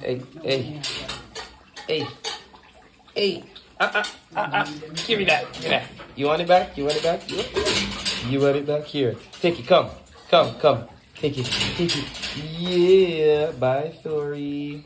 Hey, hey, hey, hey. Uh, uh, uh, uh. Give me that. Give that. You want it back? You want it back? You want it back? You want it back? Here. Take it. Come. Come. Come. Take it. Take it. Yeah. Bye, Thori.